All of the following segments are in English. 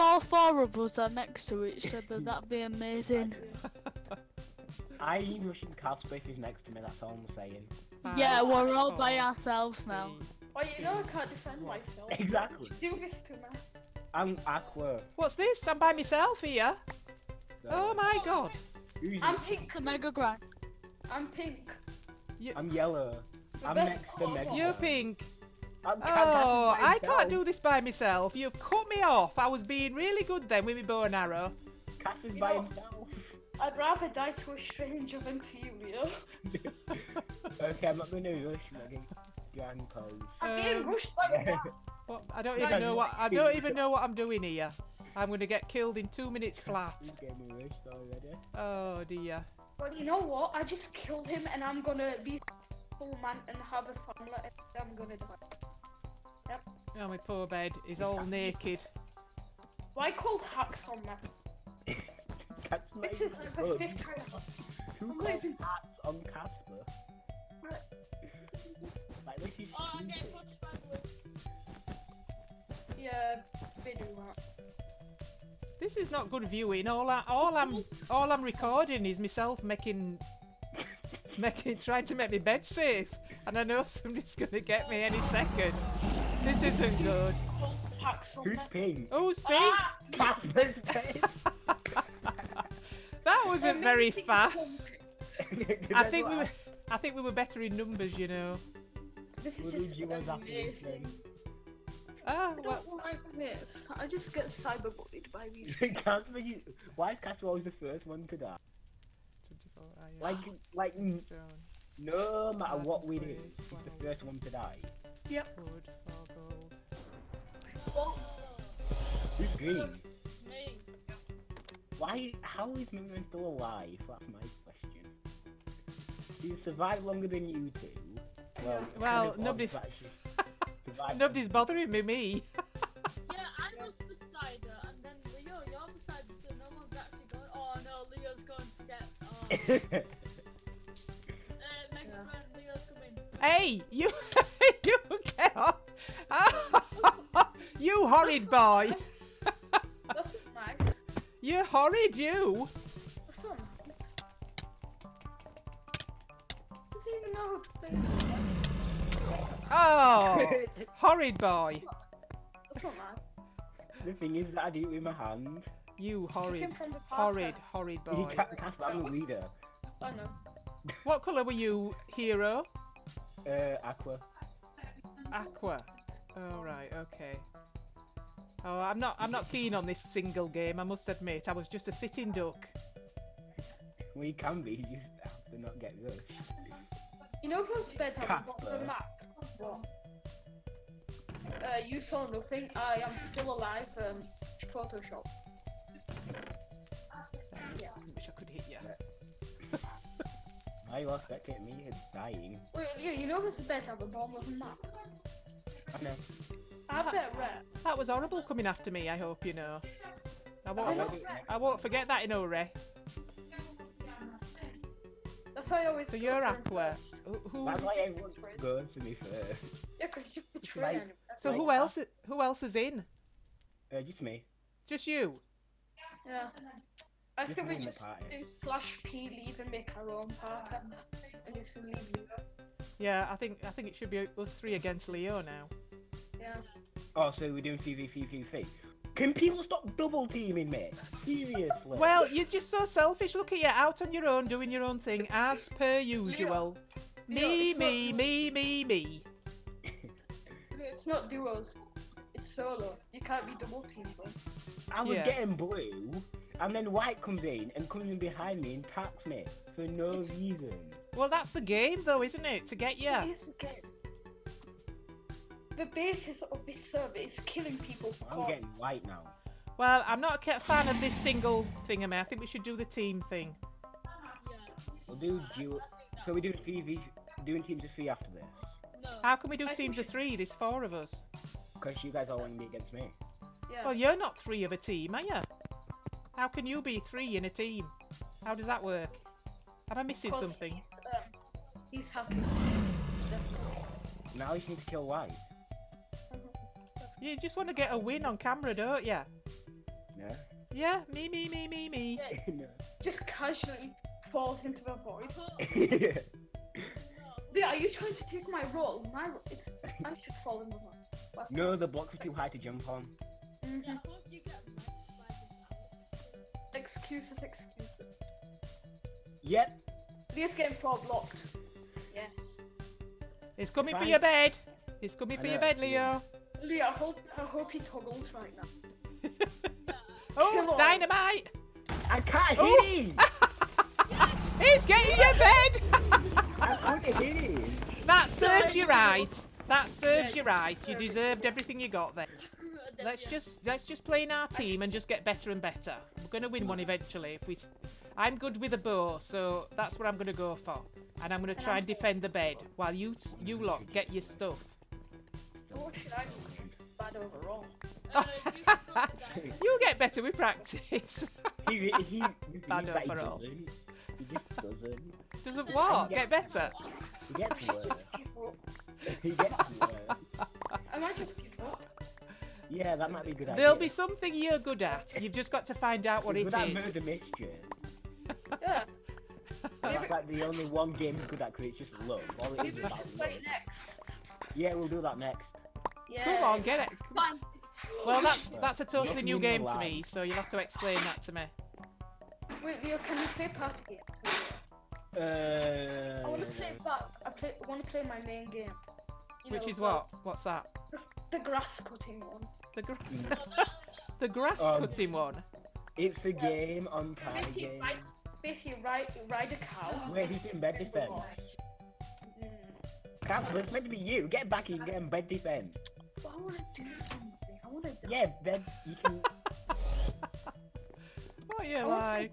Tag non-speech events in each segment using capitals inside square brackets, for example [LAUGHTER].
all four of us are next to each [LAUGHS] other, that'd be amazing. [LAUGHS] I'm rushing Casper if he's next to me, that's all I'm saying. Yeah, Five, we're all by ourselves now. three. Oh, you know I can't defend myself. Exactly. Do this to me. I'm Aqua. What's this? I'm by myself here. Oh my god. Who's I'm you? pink. It's a mega grind. I'm pink. I'm yellow. The I'm next to. Mega. You're pink. I'm Oh, I can't do this by myself. You've cut me off. I was being really good then with my bow and arrow. Cass is You by know- himself. I'd rather die to a stranger than to you, Leo. [LAUGHS] okay, I'm not gonna rush Mega Grand cause. I'm being Um, rushed by you. [LAUGHS] What? I don't even know what I don't even know what I'm doing here. I'm gonna get killed in two minutes He's flat. getting rushed already. Oh dear. Well, you know what? I just killed him and I'm gonna be full man and have a family and I'm gonna die. Oh my poor bed is all [LAUGHS] naked. Why called hacks on that? [LAUGHS] Cass not This is like the fifth time. Who I'm called leaving. hats on Casper? [LAUGHS] Like this is Oh, I'm getting punched by the Yeah, they do that. This is not good viewing. All I, all I'm all I'm recording is myself making making trying to make my bed safe, and I know somebody's gonna get me any second. This isn't good. Who's pink? on. Who's pink? Oh. Ah! Casper's face. [LAUGHS] That wasn't very fast. [LAUGHS] I think we were. I think we were better in numbers, you know. This is Luigi just was after amazing. Ah, I what's don't like this. I just get cyberbullied by these. [LAUGHS] Casper, you, why is Casper always the first one to die? Like, like, n- no matter what we do, he's the first one to die. wood, four gold. Oh, Who's green? Me. Why? How is Mimian still alive? That's my question. He's survived longer than you two. Well, kind of odd, nobody's- but [LAUGHS] Nobody's bothering me. Me. [LAUGHS] Yeah, I was beside her, and then Leo, you're beside her, so no one's actually going. Oh no, Leo's going to get. Oh, [LAUGHS] uh, Mega Yeah. Grand, Leo's coming. Hey, you, you you horrid boy. that's not nice. You horrid you. That's not nice. Doesn't even know how to play. Oh, [LAUGHS] horrid boy. That's not nice. the thing is that I do it with my hand. You horrid, Came from the horrid, party. horrid You boy. can't Casper, I'm the leader. I know. What colour were you, Hiro? Uh, Aqua. Aqua. Oh right, okay. Oh, I'm not. I'm not keen on this single game. I must admit, I was just a sitting duck. We can be, you just have to not get rushed. You know those beds on the Casper. the map? What? Uh, you saw nothing. I am still alive. Um, Photoshop. Yeah. I wish I could hit you. Why are you all spectating me? It's dying. Wait, yeah, you know those beds on the bottom of the map? I know. I bet red. That was horrible coming after me. I hope you know. I won't. I know. For- I won't forget that in a hurry. That's why I always. So go you're Aqua. first. Who? who That's why everyone's going to me first. Yeah, because you betray Like- anyone. so who else? Who else is in? Uh, just me. Just you. Yeah. I Just think we me in the just party. do slash P leave and make our own party. And just leave you. Yeah, I think. I think it should be us three against Leo now. Yeah. Oh, so we're doing CVCCC. Can people stop double teaming me? Seriously. Well, you're just so selfish. Look at you, out on your own, doing your own thing, as per usual. Me, it's me, not- me, me, me. It's not duos. It's solo. You can't be double teamed though. I was Yeah. getting blue, and then white comes in and comes in behind me and attacks me for no It's- reason. Well, that's the game, though, isn't it? To get you. Here's the game. The basis of this server is killing people for I'm getting white now. Well, I'm not a fan of this single thingamy. I think we should do the team thing. Yeah. We'll do duo. So we're doing CV, doing teams of three after this, No. How can we do I teams of three? There's four of us. because you guys all want to be against me. Yeah. Well, you're not three of a team, are you? How can you be three in a team? How does that work? Am I missing something? He's, um, he's happy. Now you need to kill white. You just want to get a win on camera, don't you? No. Yeah, me, me, me, me, me. Yeah, [LAUGHS] no. Just casually falls into the I void. yeah. [LAUGHS] are you trying to take my role? My ro- it's I should fall in the void. No, the blocks are too high to jump on. Mhm. Yeah, I hope you get wrecked by this Alex. Excuses, excuses. Yep. Leah's getting floor blocked. Yes. It's coming for your bed. It's coming I for your know, bed, yeah. Leo. Leah, I hope I hope he toggles right now. [LAUGHS] Oh, Come on. dynamite! I can't Oh. hit him! [LAUGHS] He's getting your bed! I couldn't hit him! that serves you right. That serves you right. You deserved everything you got there. Then, [LAUGHS] Let's just let's just play in our team and just get better and better. We're gonna win one eventually. If we, I'm good with a bow, so that's what I'm gonna go for. And I'm gonna try and defend the bed while you you lot get your stuff. What should I do? Bad overall. Uh, [LAUGHS] you should go to that. You get better with practice. [LAUGHS] He, he, he, he, Bad he overall. doesn't. He just doesn't. Doesn't what? Get better. He gets [LAUGHS] worse. just give up. He gets worse. I might just give up. Yeah, that might be a good idea. There'll be something you're good at. You've just got to find out what He's it good at is. murder mystery. Yeah. That's like the only one game he's good at because it's just love. All it Maybe is about love. next. Yeah, we'll do that next. Yeah. Come on, get it. Fine. Well, that's that's a totally new game to me, so you'll have to explain that to me. Wait, Leo, can we play party games? Uh, I want to play back. I play. I want to play my main game. You Which know, is the- what? What's that? The grass cutting one. The gra- [LAUGHS] the grass Um, cutting one. It's a game on party Basically, game. ride, basically ride, ride a cow. Wait, he's in bed defense. Casper, it's meant to be you. Get back in, get in bed defense. But I want to do something. I want to. Yeah, then you can. [LAUGHS] What you I want like?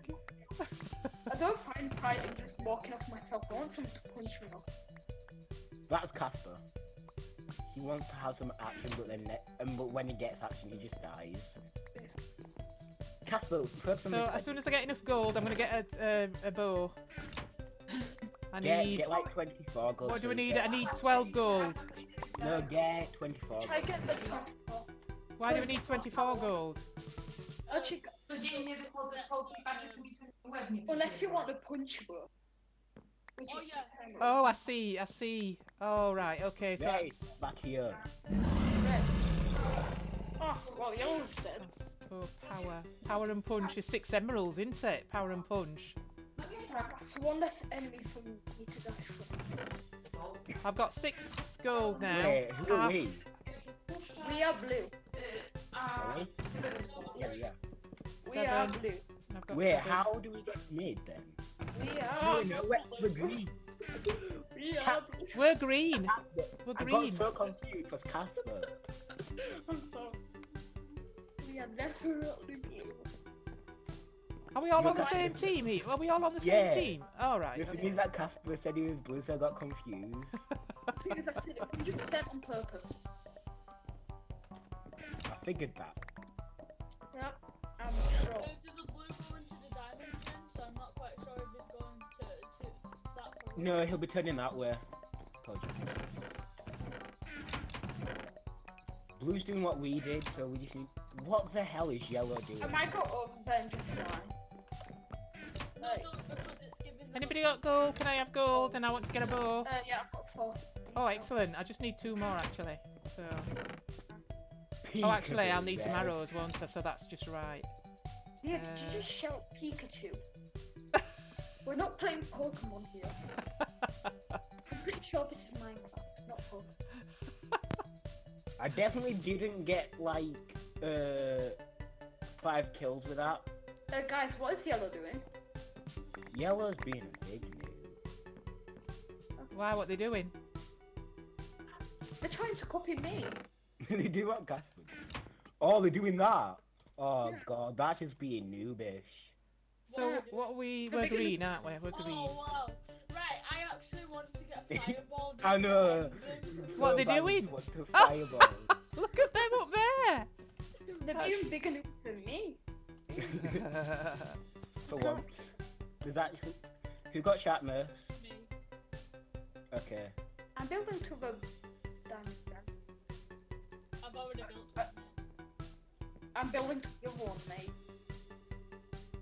I don't find pride in just walking off myself. I want someone to punch me off. That's Casper. He wants to have some action, but then um, but when he gets action, he just dies. Casper. So as soon as I get enough gold, I'm gonna get a a, a bow. I get, need. get like 24 gold. What do so I need? get- I need 12 gold. No, get 24 Try gold. get the 24. Why do we need 24 gold? Actually, Codziennie wychodzę z chałupy i patrzę, czy mi tu ładnie unless you want the punch bow. Oh, yeah. Oh, I see. I see. Oh right. Okay. So Right, that's. back here. red. Oh, well, yellow's dead. that's oh, power. Power and punch is six emeralds, isn't it? Power and punch. Right, that's one less enemy for me to die from. I've got six gold now. Wait, who are Half- we? We are blue. Are we? Yeah, yeah. We are blue. I've Wait, seven. how do we get mid then? We No, are. no, we're, we're green. We are. We're green. We're I got so confused because Casper. I'm sorry. We are definitely blue. Are we all You're on the same kind of- team here? Are we all on the Yeah. same team? All right. The thing okay. is that Casper said he was blue, so I got confused. [LAUGHS] Because I said it 100% on purpose. I figured that. Yep. I'm sure. A blue go into the diamond gen? So I'm not quite sure if he's going to, to that for No, he'll be turning that way. Blue's doing what we did, so we just need. What the hell is yellow doing? I might go over there and just fly. Anybody got gold? Can I have gold? And I want to get a bow. Uh, yeah, I've got four. Oh, excellent. I just need two more actually. So. [LAUGHS] Oh, actually, I'll need some arrows, won't I? So that's just right. Yeah, did you Uh. just shout Pikachu? [LAUGHS] We're not playing Pokemon here. I'm pretty sure this is Minecraft, not Pokemon. [LAUGHS] I definitely didn't get like uh five kills with that. Uh, guys, what is Yellow doing? Yellow's being a big noob. Why? What are they doing? They're trying to copy me. [LAUGHS] they do what Casper. Oh, they're doing that. Oh Yeah. god, that's just being noobish. So Yeah. what are we? The We're green, aren't we? We're green. Oh wow! Right, I actually want to get [LAUGHS] [LAUGHS] ah! fireball. just I know. to end. What So they bad doing? we want to Oh. Look at them up there. They're That's- being bigger noobs than me. For once. There's actually. Who got Shatner? Me. Okay. I'm building to the diamond. I've already built Uh, one. I'm I'm building to the other one, mate.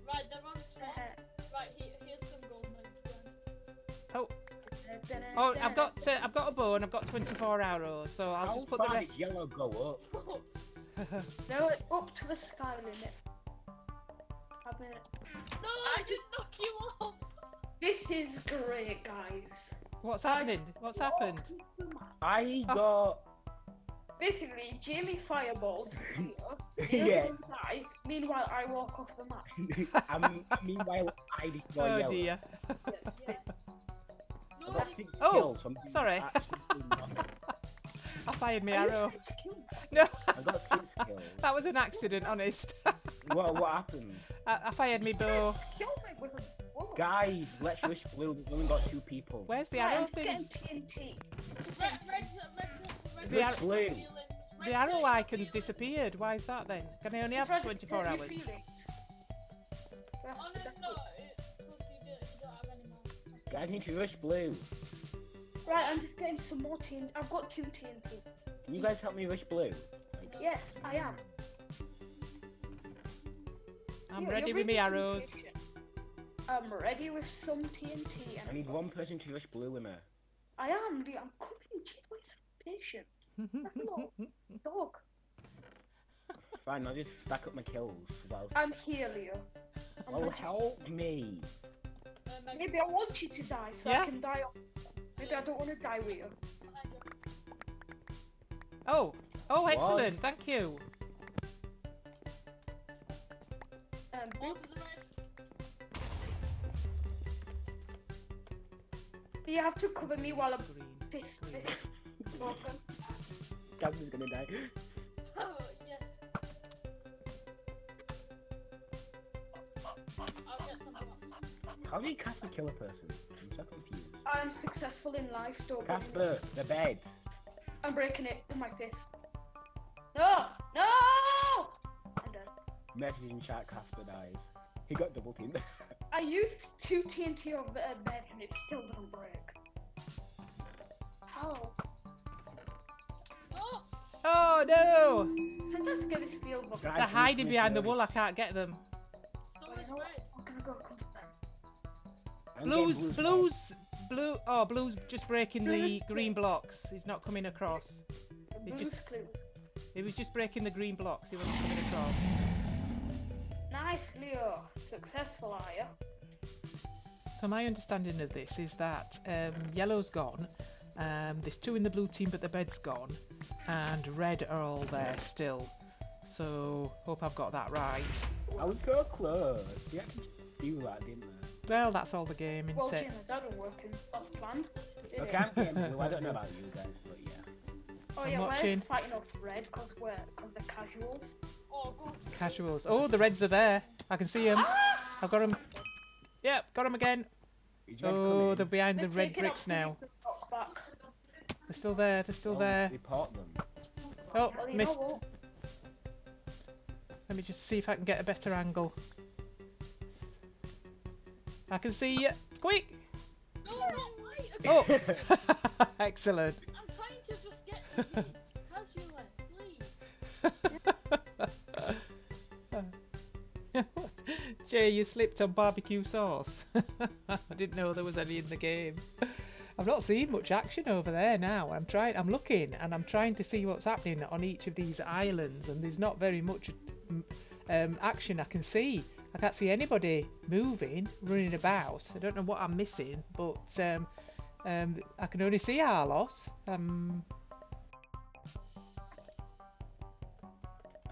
Right, they're on top. Uh, Right, here, here's some gold mines. Oh, oh, I've got uh, I've got a bow and I've got 24 arrows, so I'll How just put the far rest. did yellow go up? [LAUGHS] No, up to the sky limit. I mean, no, I just knock you off. this is great, guys. What's happening? What's happened? I Oh. got. Basically, Jamie fireballed [LAUGHS] here. [LAUGHS] The yeah. other one die. Meanwhile, I walk off the map. [LAUGHS] meanwhile, I destroy Oh yellow. dear. No, I got it's- six Oh, kills from doing sorry. I fired my Are you arrow. to kill me? No, I got six kills. that was an accident, honest. what, what happened? I, I fired my bow. Kill me with a bow. Guys, let's wish blue. We've only got two people. Where's the Right, arrow I'm just getting things? TNT. Red, red, red, red, The red, ar- Blue. The arrow icons disappeared. Why is that then? Can I only have Fred, 24 hours? feelings. Oh no, no, good. it's because you, don't- you don't have any more. Guys, need to rush blue. Right, I'm just getting some more TNT. I've got two TNT. Can you guys help me rush blue? Yes, I am. I'm You- ready you're with my arrows. I'm ready with some TNT. I need one person to rush blue with me. I am, Lee. I'm coming. Jeez, why so patient? [LAUGHS] Dog. Fine, I'll just stack up my kills. While... I'm here, Leo. I'm Oh, ready. help me! Maybe I want you to die so Yeah. I can die. Maybe I don't want to die with you. Oh, oh, What? excellent. Thank you. One to the red. you have to cover me while I'm Green. fist fist [LAUGHS] open. Camden's gonna die. [LAUGHS] [LAUGHS] Oh, yes. I'll get some more. How do you cast a person? I'm so confused. I'm successful in life. Don't worry. Casper, the bed. I'm breaking it with my fist. Dead. Message chat, Casper dies. He got double teamed. [LAUGHS] I used two TNT on the bed and it still didn't break. How? Oh, [GASPS] Oh no! Sometimes I get this field of Guys, They're hiding behind the wall. I can't get them. so Well, is you know what? red. I'm gonna go confirm. I'm Blues, blues blues, blue. Oh, blues just breaking the green break. blocks. He's not coming across. The It's blue's just- clue. He was just breaking the green blocks. He wasn't coming across. Nice, Leo. Successful, are you? So my understanding of this is that um, yellow's gone. Um, there's two in the blue team, but the bed's gone, and red are all there still. So hope I've got that right. I was so close. You had to do that, didn't I? Well, that's all the game, Well, isn't it? Tina, that don't work. That's planned. Okay, it? I'm [LAUGHS] getting blue. I don't know about you guys, but yeah. Oh I'm yeah, watching. we're fighting off red because we're because they're casuals. God. Casuals. Oh, the reds are there. I can see them. I've got them. Yep, got them again. Oh, they're behind the They're red bricks now. They're still there. They're still Oh, there. Report them. Oh, Well, missed. Let me just see if I can get a better angle. I can see you. Quick! No, not right. Okay. Oh! [LAUGHS] [LAUGHS] Excellent. I'm trying to just get to it. [LAUGHS] Casually, please. Jay, you slipped on barbecue sauce. I [LAUGHS] didn't know there was any in the game. I've not seen much action over there now. I'm trying. I'm looking and I'm trying to see what's happening on each of these islands, and there's not very much mm, um, action I can see. I can't see anybody moving, running about. I don't know what I'm missing, but um, um, I can only see our lot. Um,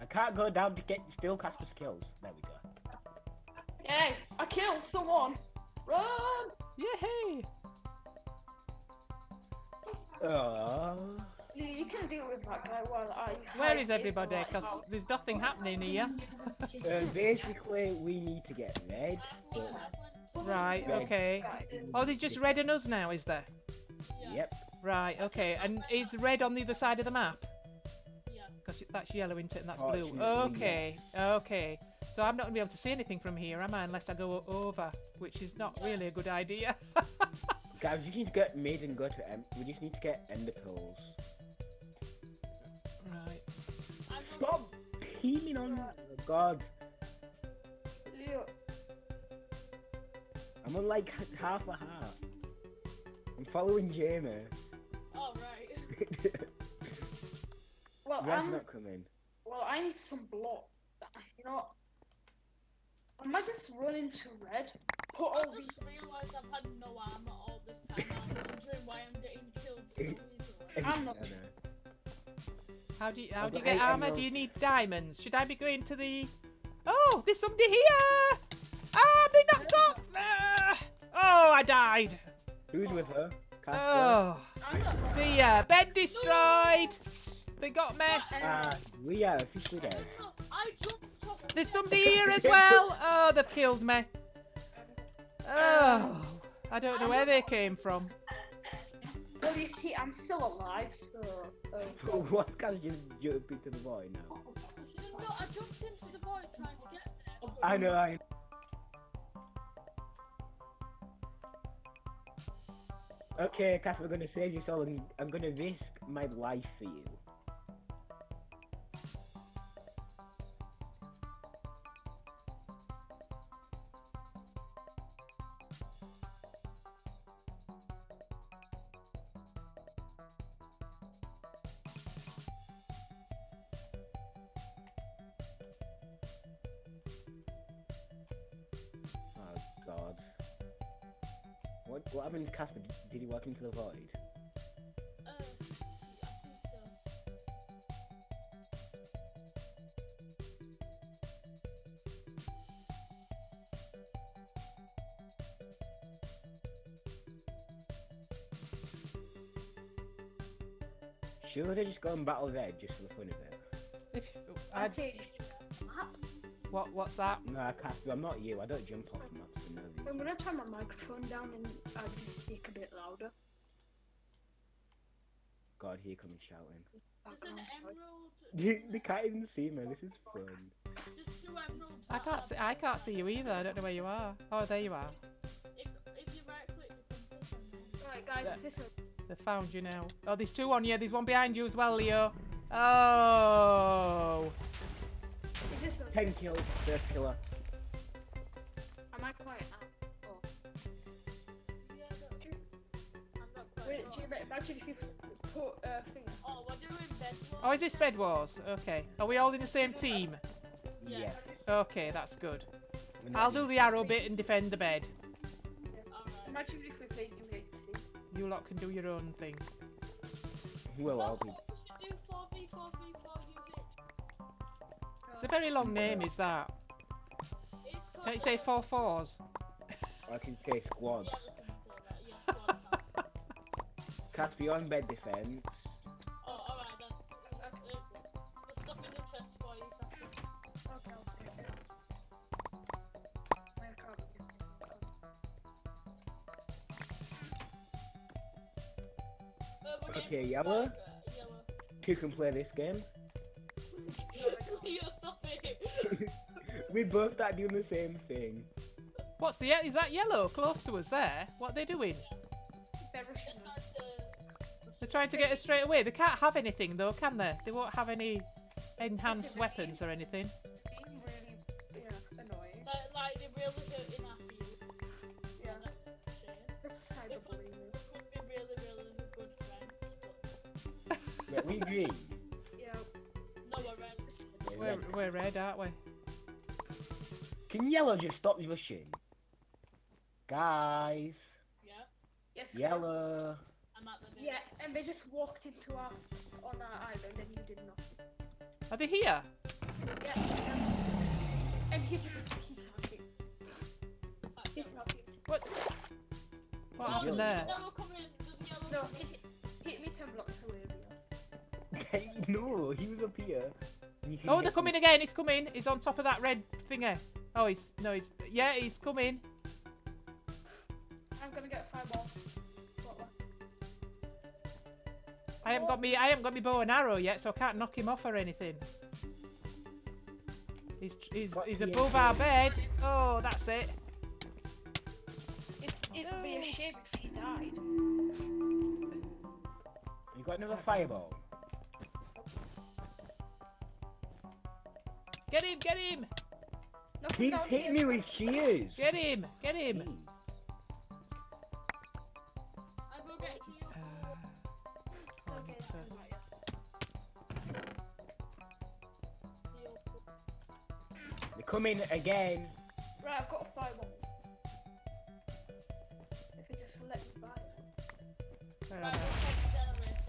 I can't go down to get still Casper's kills. There we go. Hey, I killed someone. Run! yay! Oh. You, you can deal with that guy while I. Where hide is in the everybody? Because house. there's nothing happening here. Uh, basically, we need to get red. But, Right. Red. Okay. Oh, there's just red and us now, is there? Yeah. yep. Right, okay. And is red on the other side of the map? Yeah. Because that's yellow, isn't it? And that's blue. Fortunately, Okay, okay. So I'm not going to be able to see anything from here, am I? Unless I go over, which is not really a good idea. [LAUGHS] Guys, we just need to get mid and go to M. We just need to get ender pearls. right. Stop teaming on. Oh God, Leo, I'm on like half a half. I'm following Jamie. Oh right. [LAUGHS] well, Red's I'm, um, not coming. well, I need some block. You know, I just run to red. Put I all these. just realised I've had no armor all this time. I'm wondering why I'm getting killed so easily. I'm not- I know. How do you how do you get eight armor? Do you need diamonds? Should I be going to the? Oh, there's somebody here! Ah, been knocked off! Ah! Oh, I died! Who's with her? Casper. Oh dear, bed destroyed. They got me. Ah, we are officially dead. I jumped off. There's somebody here as well. Oh, they've killed me. Oh, I don't know where they came from. Well, you see, I'm still alive, so. Uh, [LAUGHS] what can you jump into the void now? No, I jumped into the void trying to get there. I know. I. Okay, Casper, I'm gonna save you so I'm gonna risk my life for you. What what happened to Casper? Did, did he walk into the void? Uh, yeah, I think so. Should I just go and battle Red just for the fun of it? If I I, say, what what's that? No, Casper, I'm not you. I don't jump off maps no I'm gonna turn my microphone down and uh, just speak a bit louder. God, here coming shouting. There's an emerald. [LAUGHS] They, they can't even see me. This is fun. There's two emeralds. I can't see. I can't see you either. I don't know where you are. Oh, there you are. If, if you right click, you can click on them. Right, guys, Yeah. is They found you now. Oh, there's two on you. There's one behind you as well, Leo. Oh. a, is this a, Ten kills, first killer. Imagine if you put uh, thing? Oh, we're doing bed Oh, is this Bed Wars? Okay. Are we all in the same team? Yeah. Okay, that's good. I'll do the arrow bit and defend the bed. Alright. Imagine if we played UHC. You lot can do your own thing. We'll be. Do 4v4v4 UH. It's a very long name, is that? It's called. Don't you say four fours? I can say squad. Good. Casper, you're bed defense. Oh, alright then. The stuff in the chest for you, Catherine. Okay, okay. My account is- we're getting Okay, yellow? Yellow. Who can play this game? Leo, stop it. we both start doing the same thing. What's the is that yellow close to us there? What are they doing? They're rushing trying to get us straight away. They can't have anything though, can they? They won't have any enhanced weapons or anything. Being really, yeah, annoying. like, like they're really hurting our field. Yeah, That's a shame. that's They could, cyberbullying. they could be really, really good friends, but Yeah, we agree. Yeah, no, we're red. Okay, We're, then. we're red, aren't we? Can yellow just stop rushing? Guys, Yeah, yes. yellow. I'm at the bit. Yeah, and they just walked into our on our island and you did nothing. Are they here? Yeah, yeah. and he just he's happy. He's happy. What? What Oh, happened there? Yellow coming. There's yellow No, coming. hit, hit me ten blocks away. Rio. [LAUGHS] no, he was up here. You can Oh, they're coming again. He's coming. He's on top of that red thingy. Oh, he's no, he's yeah, he's coming. I'm gonna get a fireball. I haven't got me. I haven't got me bow and arrow yet, so I can't knock him off or anything. He's he's, Got he's the above our bed. Oh, that's it. It's, it'd be a shame if he died. You got another fireball. Get him! Get him! Knock He's hitting me with shears. Get him! Get him! Coming again. Right, I've got a fire one. If you just let me buy Right, am we'll I? take oh, the generation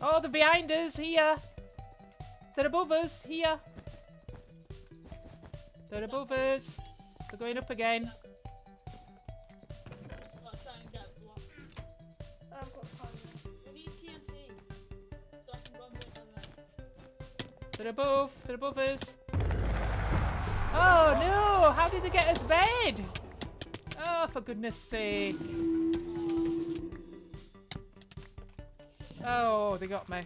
Oh, they're behind us! Here! They're above us! Here! They're above us! They're going up again. They're above! Us! Oh no! How did they get us bed? Oh, for goodness sake. Oh, they got me.